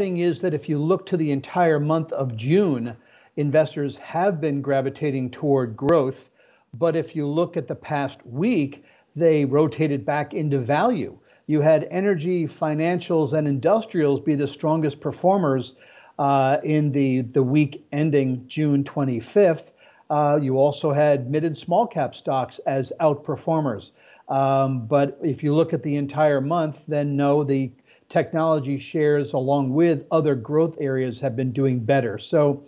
interesting is that if you look to the entire month of June, investors have been gravitating toward growth. But if you look at the past week, they rotated back into value. You had energy, financials, and industrials be the strongest performers uh, in the, the week ending June 25th. Uh, you also had mid and small cap stocks as outperformers. Um, but if you look at the entire month, then no, the technology shares, along with other growth areas, have been doing better. So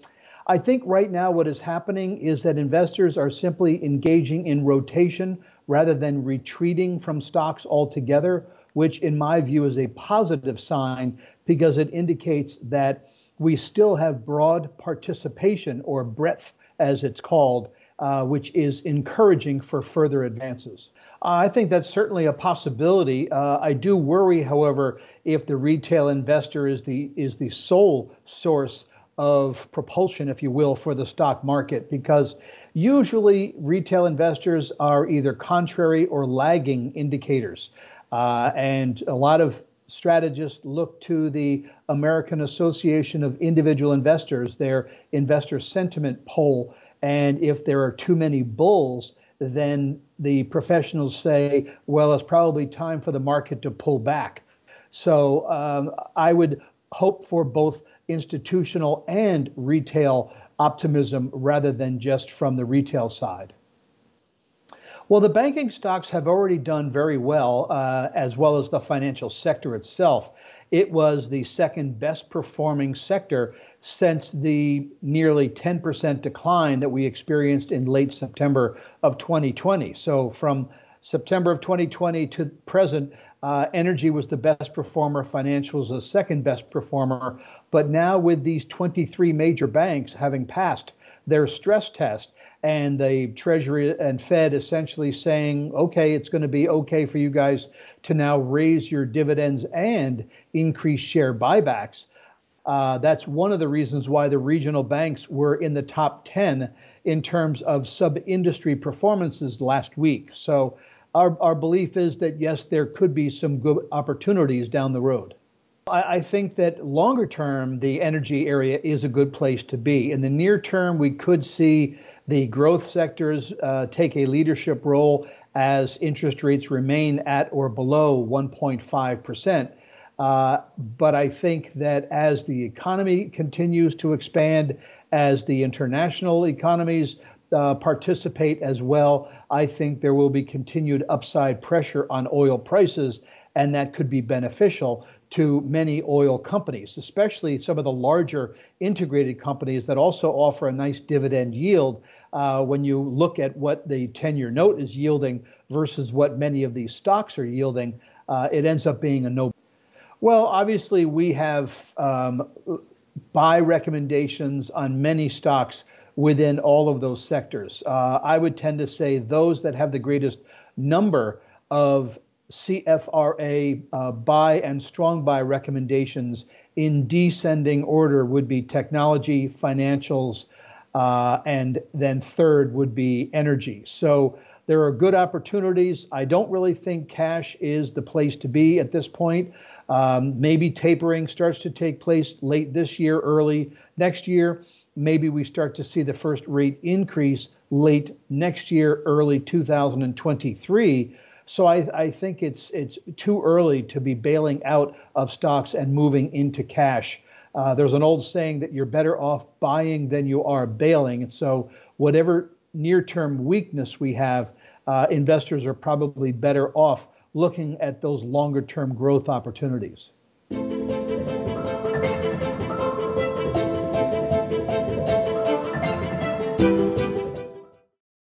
I think right now what is happening is that investors are simply engaging in rotation rather than retreating from stocks altogether, which in my view is a positive sign because it indicates that we still have broad participation or breadth, as it's called, uh, which is encouraging for further advances. I think that's certainly a possibility. Uh, I do worry, however, if the retail investor is the is the sole source of propulsion, if you will, for the stock market, because usually retail investors are either contrary or lagging indicators, uh, and a lot of strategists look to the American Association of Individual Investors, their investor sentiment poll. And if there are too many bulls, then the professionals say, well, it's probably time for the market to pull back. So um, I would hope for both institutional and retail optimism rather than just from the retail side. Well, the banking stocks have already done very well, uh, as well as the financial sector itself. It was the second best performing sector since the nearly 10% decline that we experienced in late September of 2020. So, from September of 2020 to present, uh, energy was the best performer, financials the second best performer. But now, with these 23 major banks having passed their stress test, and the Treasury and Fed essentially saying, okay, it's going to be okay for you guys to now raise your dividends and increase share buybacks. Uh, that's one of the reasons why the regional banks were in the top 10 in terms of sub industry performances last week. So, our, our belief is that yes, there could be some good opportunities down the road. I, think that longer term, the energy area is a good place to be. In the near term, we could see the growth sectors uh, take a leadership role as interest rates remain at or below 1.5%. Uh, but I think that as the economy continues to expand, as the international economies uh, participate as well, I think there will be continued upside pressure on oil prices, and that could be beneficial to many oil companies, especially some of the larger integrated companies that also offer a nice dividend yield uh, when you look at what the 10 year note is yielding versus what many of these stocks are yielding, uh, it ends up being a no. Well, obviously, we have um, buy recommendations on many stocks within all of those sectors. Uh, I would tend to say those that have the greatest number of CFRA uh, buy and strong buy recommendations in descending order would be technology, financials, uh, and then third would be energy. So there are good opportunities. I don't really think cash is the place to be at this point. Um, maybe tapering starts to take place late this year, early next year. Maybe we start to see the first rate increase late next year, early 2023. So I, I think it's it's too early to be bailing out of stocks and moving into cash. Uh, there's an old saying that you're better off buying than you are bailing. And so, whatever near term weakness we have, uh, investors are probably better off looking at those longer term growth opportunities.